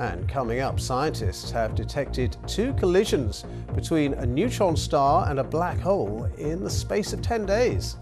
And coming up, scientists have detected two collisions between a neutron star and a black hole in the space of 10 days.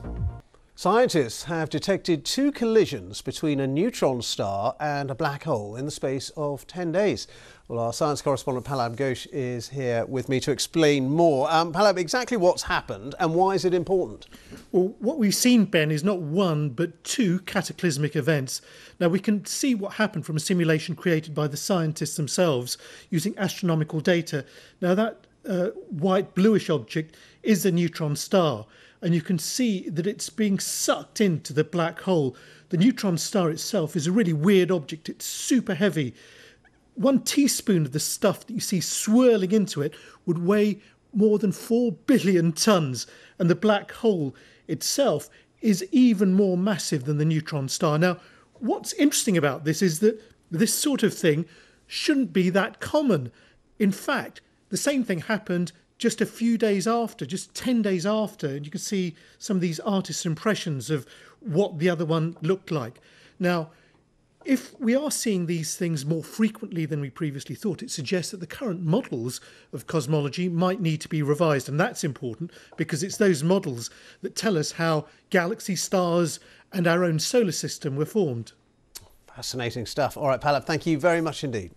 Scientists have detected two collisions between a neutron star and a black hole in the space of 10 days. Well, our science correspondent Pallab Ghosh is here with me to explain more. Um, Pallab, exactly what's happened and why is it important? Well, what we've seen, Ben, is not one but two cataclysmic events. Now, we can see what happened from a simulation created by the scientists themselves using astronomical data. Now, that uh, white bluish object is a neutron star and you can see that it's being sucked into the black hole. The neutron star itself is a really weird object, it's super heavy. One teaspoon of the stuff that you see swirling into it would weigh more than 4 billion tons, and the black hole itself is even more massive than the neutron star. Now, what's interesting about this is that this sort of thing shouldn't be that common. In fact, the same thing happened just a few days after, just 10 days after, and you can see some of these artists' impressions of what the other one looked like. Now, if we are seeing these things more frequently than we previously thought, it suggests that the current models of cosmology might need to be revised. And that's important because it's those models that tell us how galaxy stars, and our own solar system were formed. Fascinating stuff. All right, Pallab, thank you very much indeed.